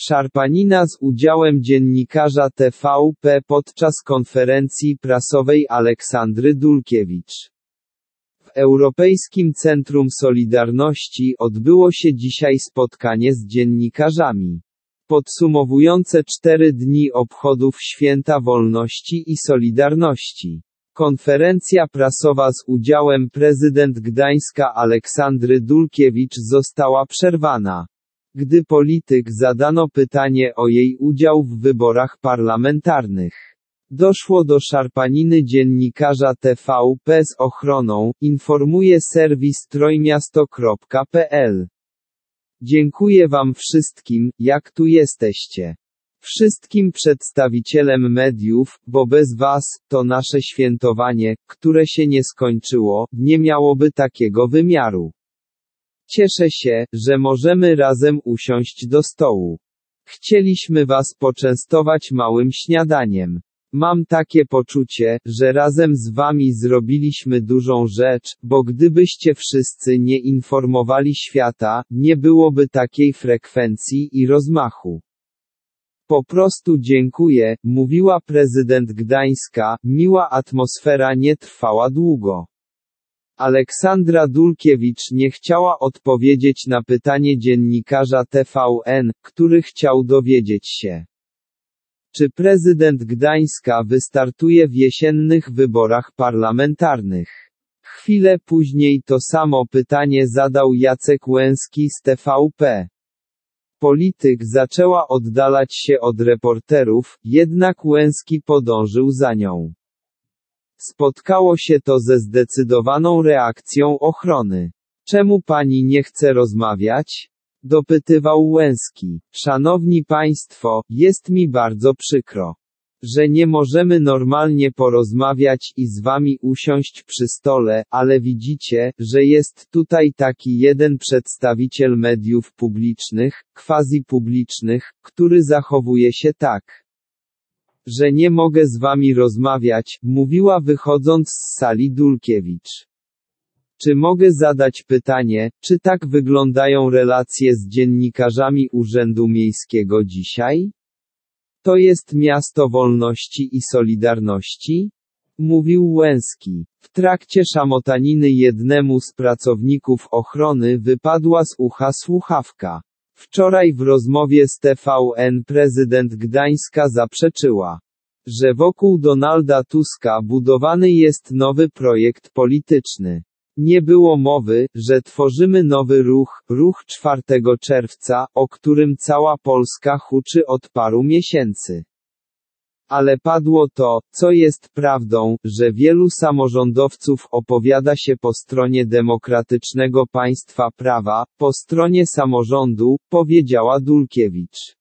Szarpanina z udziałem dziennikarza TVP podczas konferencji prasowej Aleksandry Dulkiewicz. W Europejskim Centrum Solidarności odbyło się dzisiaj spotkanie z dziennikarzami. Podsumowujące cztery dni obchodów Święta Wolności i Solidarności. Konferencja prasowa z udziałem prezydent Gdańska Aleksandry Dulkiewicz została przerwana. Gdy polityk zadano pytanie o jej udział w wyborach parlamentarnych. Doszło do szarpaniny dziennikarza TVP z ochroną, informuje serwis trojmiasto.pl. Dziękuję Wam wszystkim, jak tu jesteście. Wszystkim przedstawicielem mediów, bo bez Was, to nasze świętowanie, które się nie skończyło, nie miałoby takiego wymiaru. Cieszę się, że możemy razem usiąść do stołu. Chcieliśmy Was poczęstować małym śniadaniem. Mam takie poczucie, że razem z Wami zrobiliśmy dużą rzecz, bo gdybyście wszyscy nie informowali świata, nie byłoby takiej frekwencji i rozmachu. Po prostu dziękuję, mówiła prezydent Gdańska, miła atmosfera nie trwała długo. Aleksandra Dulkiewicz nie chciała odpowiedzieć na pytanie dziennikarza TVN, który chciał dowiedzieć się. Czy prezydent Gdańska wystartuje w jesiennych wyborach parlamentarnych? Chwilę później to samo pytanie zadał Jacek Łęski z TVP. Polityk zaczęła oddalać się od reporterów, jednak Łęski podążył za nią. Spotkało się to ze zdecydowaną reakcją ochrony. Czemu pani nie chce rozmawiać? Dopytywał Łęski. Szanowni Państwo, jest mi bardzo przykro, że nie możemy normalnie porozmawiać i z Wami usiąść przy stole, ale widzicie, że jest tutaj taki jeden przedstawiciel mediów publicznych, quasi-publicznych, który zachowuje się tak że nie mogę z wami rozmawiać, mówiła wychodząc z sali Dulkiewicz. Czy mogę zadać pytanie, czy tak wyglądają relacje z dziennikarzami Urzędu Miejskiego dzisiaj? To jest miasto wolności i solidarności? Mówił Łęski. W trakcie szamotaniny jednemu z pracowników ochrony wypadła z ucha słuchawka. Wczoraj w rozmowie z TVN prezydent Gdańska zaprzeczyła, że wokół Donalda Tuska budowany jest nowy projekt polityczny. Nie było mowy, że tworzymy nowy ruch, ruch 4 czerwca, o którym cała Polska huczy od paru miesięcy. Ale padło to, co jest prawdą, że wielu samorządowców opowiada się po stronie demokratycznego państwa prawa, po stronie samorządu, powiedziała Dulkiewicz.